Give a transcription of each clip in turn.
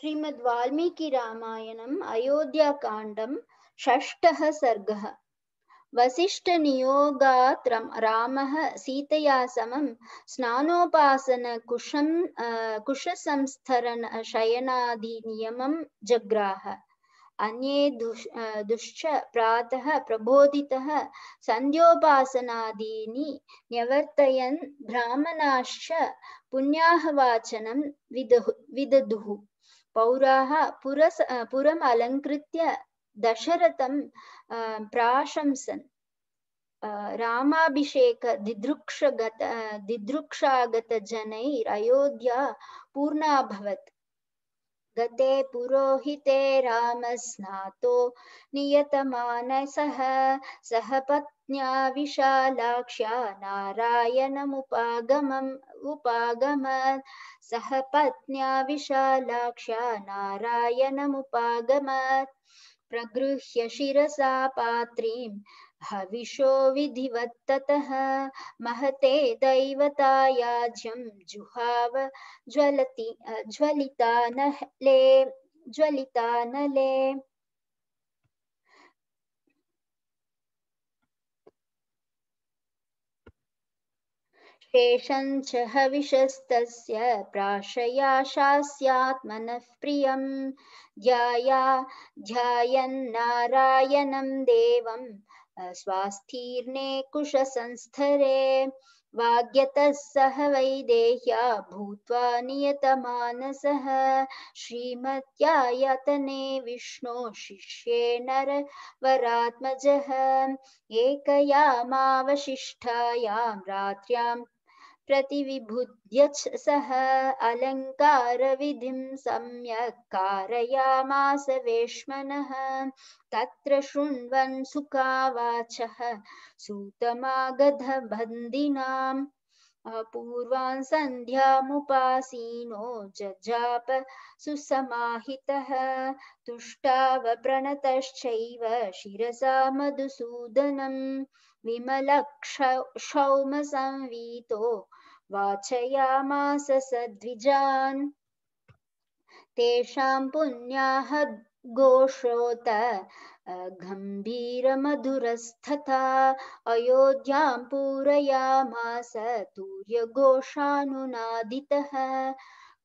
श्रीमद् वाल्मीकिरामायणम् अयोध्याकाण्डं षष्ठः सर्गः। वसिष्ठनियोगात् रम- सीतया समं स्नानोपासनकुशं कुशसंस्थरण शयनादिनियमं जग्राह। अन्ये दुश् दुश्च प्रातः प्रबोधितः सन्ध्योपासनादीनि न्यवर्तयन् ब्राह्मणाश्च पुण्याहवाचनं विदुः विदधुः। पौराः पुरस पुरम् अलङ्कृत्य दशरथं प्राशंसन्। रामाभिषेक दिदृक्षगत दिदृक्षागतजनैरयोध्या पूर्णाभवत्। गते पुरोहिते रामस्नातो नियतमानसः सह पत्न्या विशालाक्ष्या नारायणमुपागमम् उपागमत् सह पत्न्या विशालाक्ष्या नारायणमुपागमत् प्रगृह्य शिरसा पात्रीं हविषो विधिवत्ततः, महते दैवतायाज्यं जुहाव, ज्वलति ज्वलितानले ज्वलितानले शेषं च हविषस्तस्य प्राशयाशास्यात्मनः प्रियं ध्याया, ध्यायन्नारायणं देवं स्वास्थीर्णे कुशसंस्थरे वाग्यतः सह वैदेह्या भूत्वा नियतमानसः। श्रीमत्यायतने विष्णो शिष्ये नर वरात्मजः एकयामावशिष्ठायां रात्र्यां प्रतिविभुद्य च सः अलङ्कारविधिं सम्यक् कारयामास वेश्मनः, तत्र शृण्वन् सुखावाचः सूतमागधबन्दिनाम्। पूर्वान् सन्ध्यामुपासीनो जजाप सुसमाहितः, तुष्टावप्रणतश्चैव शिरसा मधुसूदनं विमलक्षौमसंवीतो वाचयामास सद्विजान्। तेषां पुण्याः घोषोत गम्भीरमधुरस्तथा अयोध्यां पूरयामास तूर्यघोषानुनादितः।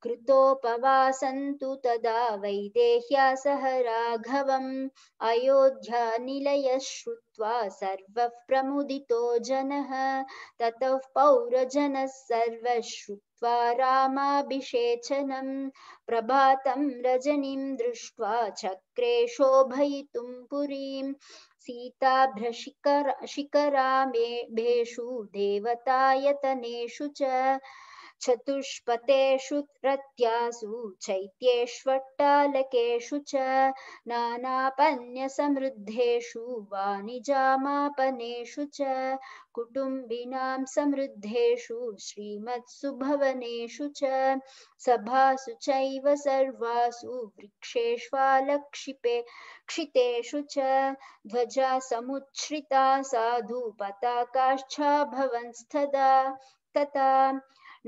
कृतोपवासन्तु तदा वैदेह्या सह राघवम्। अयोध्यानिलयः श्रुत्वा सर्वः प्रमुदितो जनः। ततः पौरजनः सर्वः श्रुत्वा प्रभातं रजनीं दृष्ट्वा चक्रे शोभयितुं पुरीं सीताभ्रशिकर शिखरामेषु देवतायतनेषु च चतुष्पथेषु रत्यासु चैत्येष्वट्टालकेषु च नानापन्यसमृद्धेषु वाणिजामापनेषु च कुटुम्बिनां समृद्धेषु श्रीमत्सुभवनेषु च सभासु चैव सर्वासु वृक्षेष्वालक्षिपे क्षितेषु च ध्वजा समुच्छ्रिता साधु पताकाश्चाभवंस्तदा तथा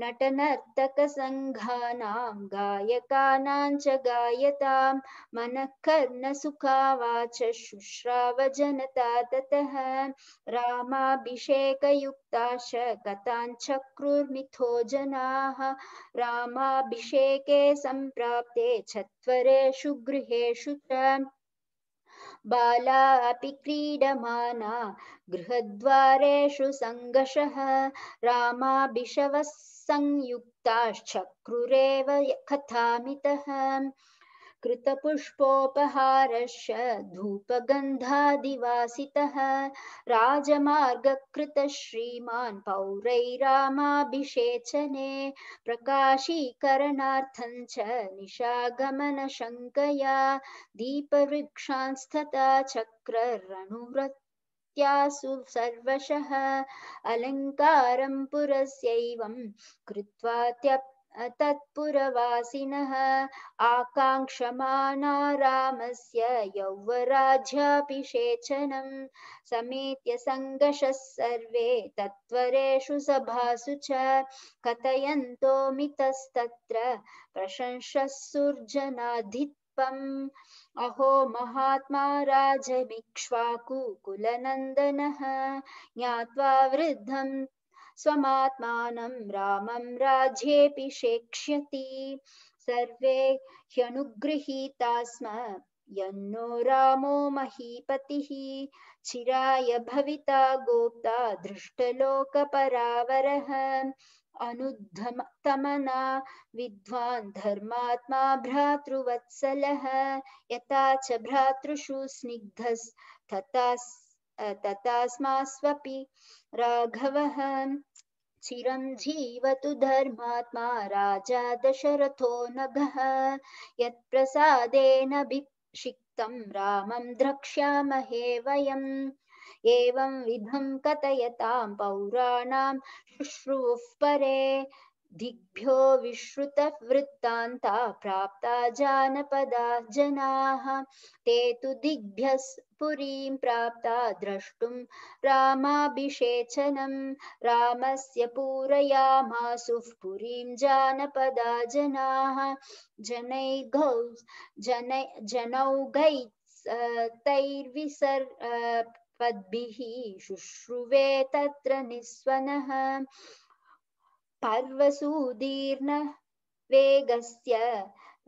नटनर्तकसङ्घानां गायकानां च गायतां मनःकर्णसुखावाच शुश्राव जनता ततः रामाभिषेकयुक्ताश्च कथाञ्चक्रुर्मिथो जनाः रामाभिषेके सम्प्राप्ते गृहेषु च बाला अपि क्रीडमाना गृहद्वारेषु सङ्गशः रामाभिषवः संयुक्ताश्चक्रुरेव कथामितः। कृतपुष्पोपहारश्च धूपगन्धादिवासितः राजमार्गकृतः श्रीमान् पौरैरामाभिषेचने प्रकाशीकरणार्थं च निशागमनशङ्कया दीपवृक्षांस्तथा चक्ररणुव्रत्यासु सर्वशः अलङ्कारं पुरस्यैवं कृत्वा त्यप् तत्पुरवासिनः आकाङ्क्षमाना रामस्य यौवराज्याभिषेचनं समेत्य सङ्गशः सर्वे तत्त्वरेषु सभासु च कथयन्तो मितस्तत्र प्रशंसस्सुर्जनाधित्वम् अहो महात्मा राजमिक्ष्वाकुकुलनन्दनः ज्ञात्वा वृद्धं स्वमात्मानं रामं राज्येऽपि शेक्ष्यति। सर्वे ह्यनुगृहीता स्म यन्नो रामो महीपतिः। चिराय भविता गोप्ता दृष्टलोकपरावरः। अनुद्धमना विद्वान् धर्मात्मा भ्रातृवत्सलः। यथा च भ्रातृषु स्निग्धस्तथा तथास्मास्वपि राघवः चिरं जीवतु धर्मात्मा राजा दशरथो नघः यत्प्रसादेन भिक्षिक्तं रामं द्रक्ष्यामहे वयम्। एवं विधं कथयतां पौराणां शुश्रुवुः परे। दिग्भ्यो विश्रुतवृत्तान्ता प्राप्ता जानपदा जनाः। ते तु दिग्भ्यः पुरीं प्राप्ता द्रष्टुं रामाभिषेचनं, रामस्य पूरयामासुः पुरीं जानपदा जनाः जनैघौ जन जनौघै तैर्विसर् पद्भिः शुश्रुवे तत्र निःस्वनः। पर्वसूदीर्ण वेगस्य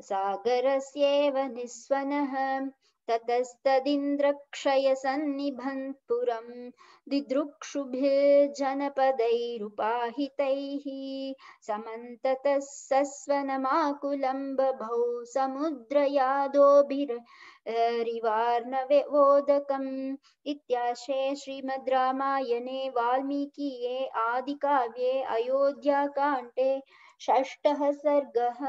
सागरस्येव निःस्वनः। ततस्तदिन्द्रक्षयसन्निभन् पुरं दिदृक्षुभिर्जनपदैरुपाहितैः समन्ततः सस्वनमाकुलं बभौ समुद्रयादोभिरिवार्णवोदकम् इत्याशे श्रीमद् रामायणे वाल्मीकिये आदिकाव्ये अयोध्याकाण्डे षष्ठः सर्गः